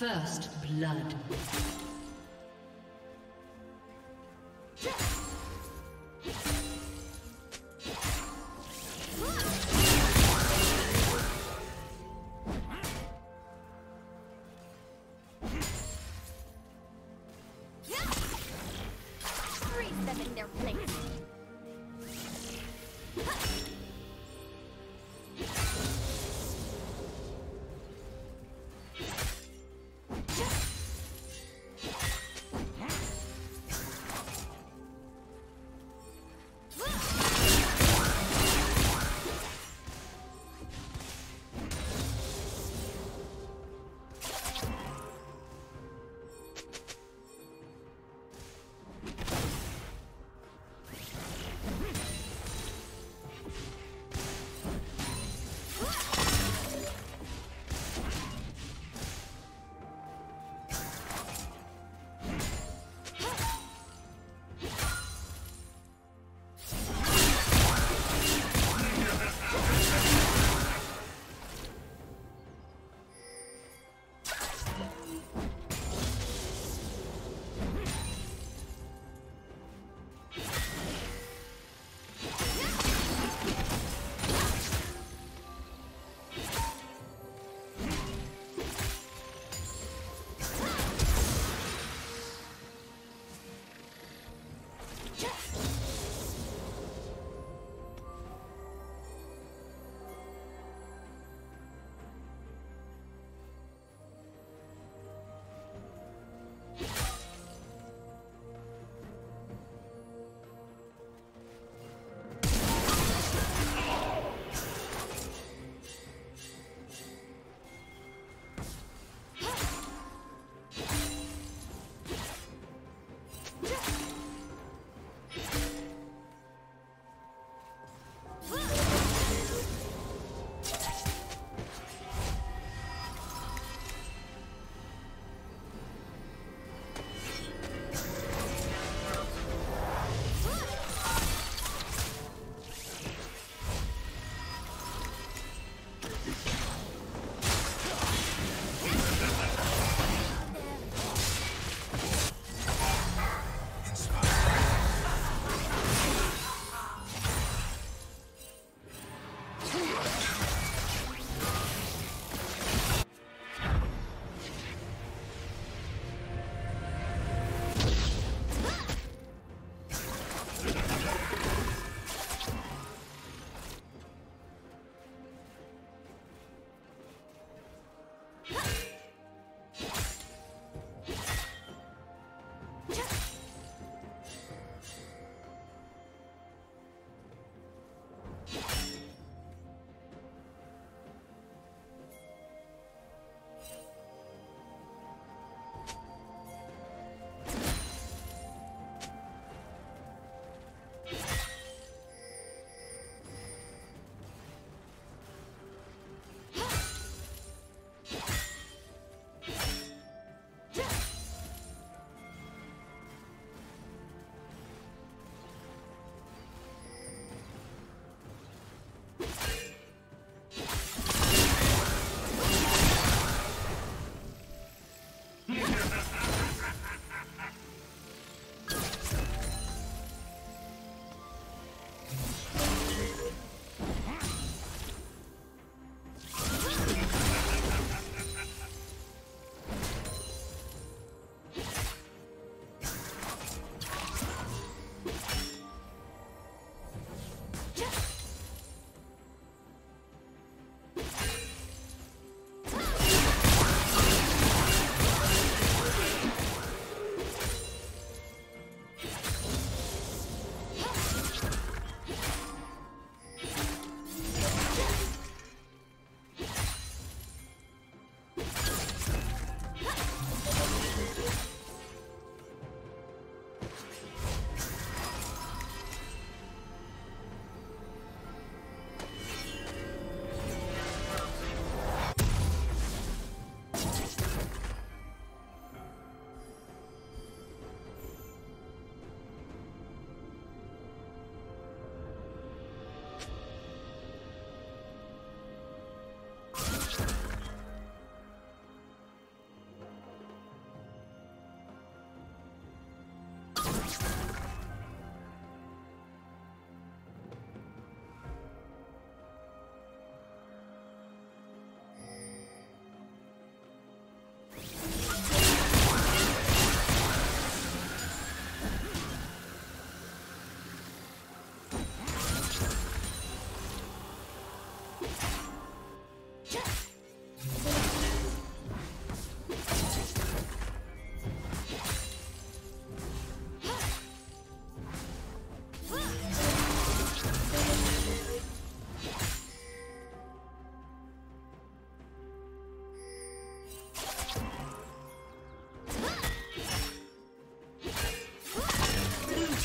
First blood.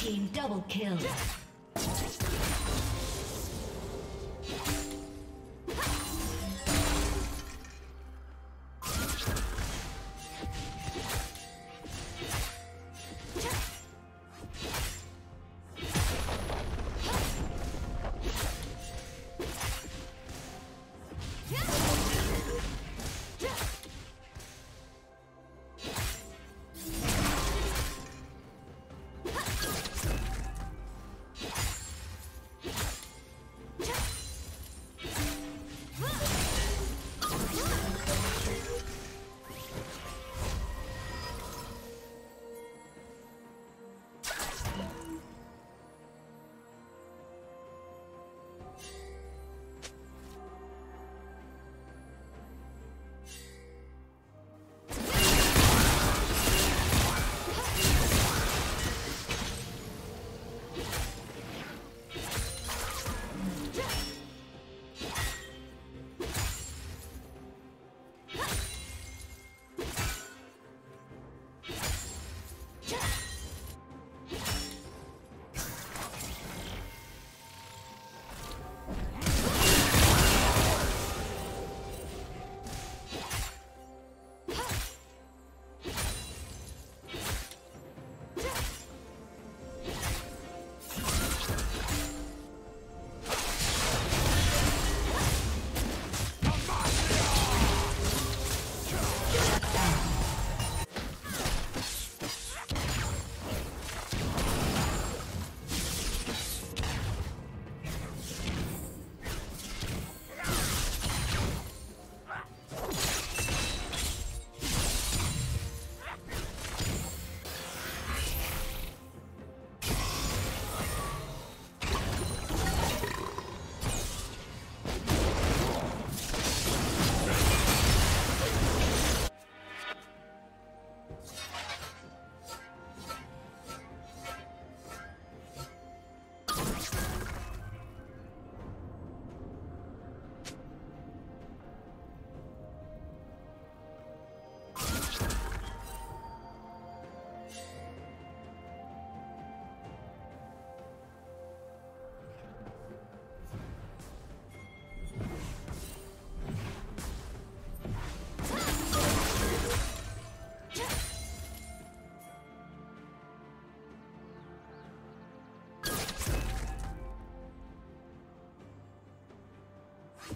Team double kill.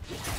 Killing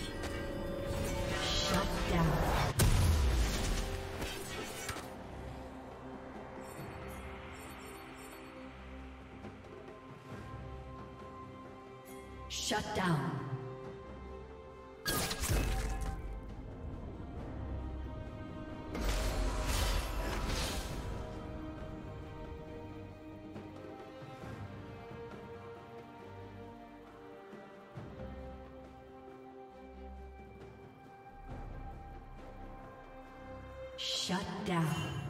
Shut down.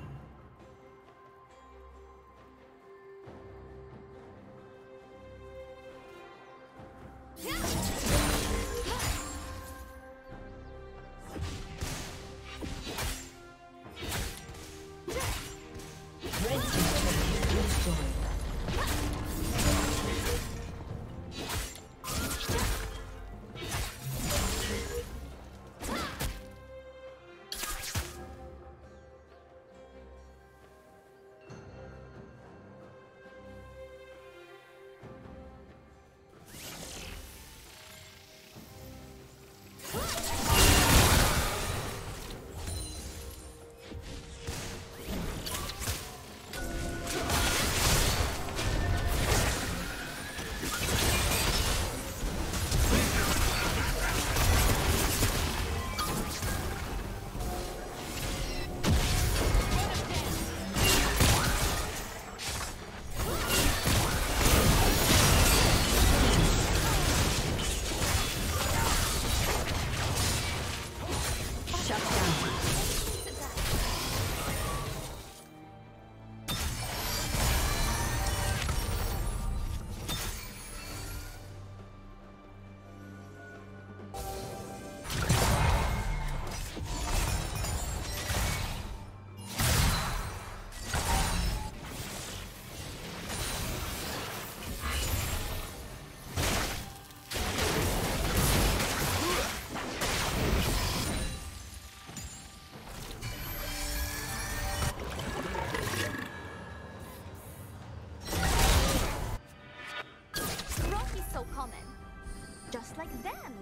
common. Just like them.